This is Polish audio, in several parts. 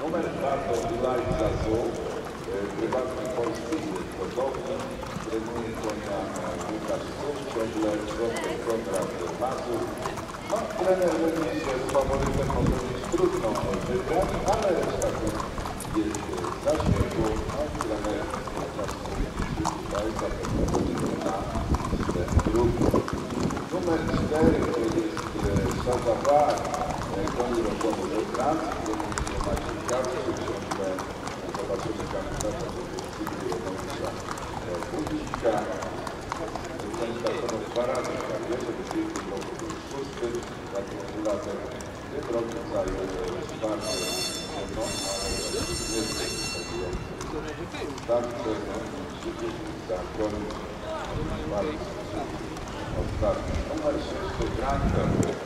Numer dwa to Bilal Zazu, prywatny polski hodownik, trenuje konia e, Łukasz Cuk, ciągle wzrostek kontrakt Mazur. No, trener że z faworytem może być trudno wygrać, ale reszta jest w zasięgu. No, trener Łukasz Cuk tutaj zapewne 2, koni rozwodu do prac, gdzie macie kartę, książkę, zobaczymy kalendarza do Polskiego Rodowicza Publiczka. Końca są dwa razy w karierze, w pierwszym roku był szósty, za konsulacem w tym roku zajął czwarty, no, ale jest Także, no, 30 za koniec, ostatni numer 6, Grand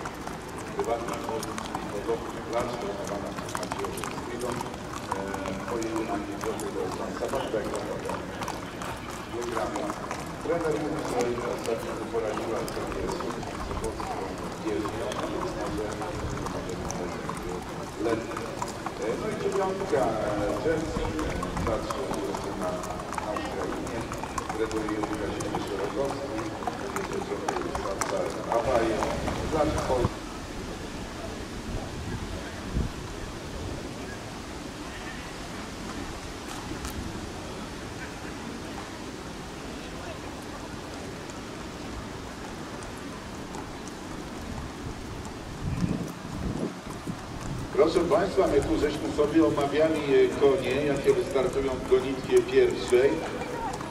Prywatna mowy, czyli podobny klacz, trenowana przez Macieja Wszystkiego. Pojedzie na niedzielę do Sabatego. Wygrana. Trener mówi, ostatnio poradziła sobie z Sobotką jeżdżą, więc może lepiej. No i dziewiątka Jersey, starszy na, na Ukrainie, trenuje Łukasz Szerokowski, Awaje, dla Polski. Proszę Państwa, my tu żeśmy sobie omawiali konie, jakie wystartują w gonitwie pierwszej,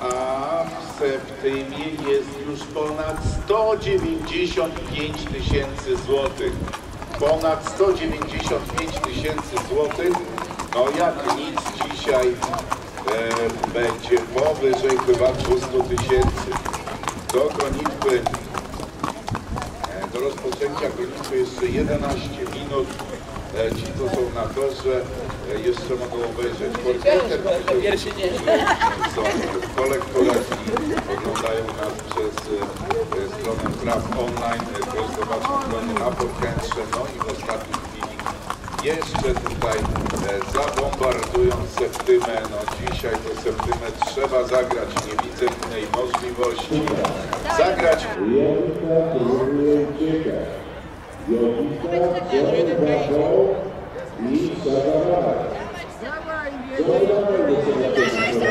a w Septymie jest już ponad 195 tysięcy złotych. Ponad 195 tysięcy złotych. No jak nic dzisiaj e, będzie powyżej chyba 200 tysięcy. Do gonitwy, e, do rozpoczęcia gonitwy jeszcze 11 minut. E, ci, co są na torze, e, jeszcze mogą obejrzeć portreter. Pierwszy nie. Są w kolektorach i oglądają nas przez e, stronę praw online. E, Też zobaczą konie na podkrętrze. No i w ostatniej chwili jeszcze tutaj e, zabombardując Septymę. No dzisiaj to Septymę trzeba zagrać. Nie widzę innej możliwości. Zagrać Jędrka próbuje Jowita ciąga i zadawała. Zadawała do zobaczenia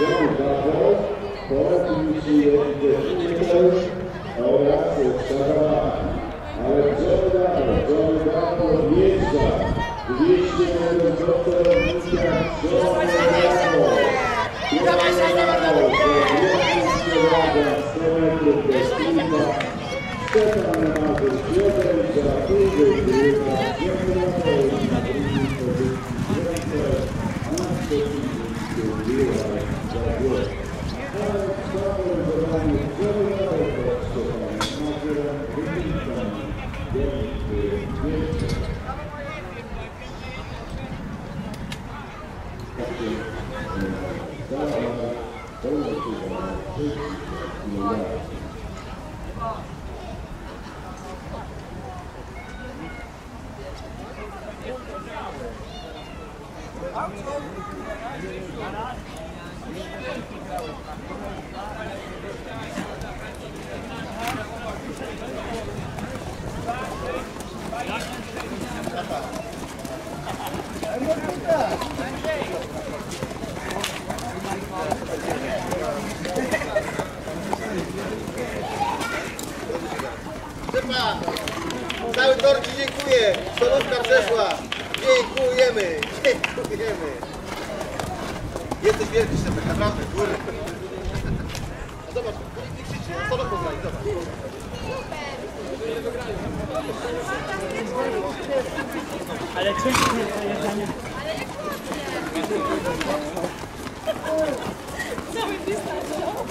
Jowita po finiszy Jędrka oraz zadawała. Ale Jordan, Jordan podjeżdża. 200 metrów do Jordan. Stefan Mazur, cały tor Ci dziękuję. Solówka przeszła. Dziękujemy, Dziękujemy. Jesteś wielki Szczepek, naprawdę, góry. A zobacz, polityk krzyczy, co do poznaj, zobacz. Ale coś nie to jedzenie. Ale jak Co mi wystarczyło?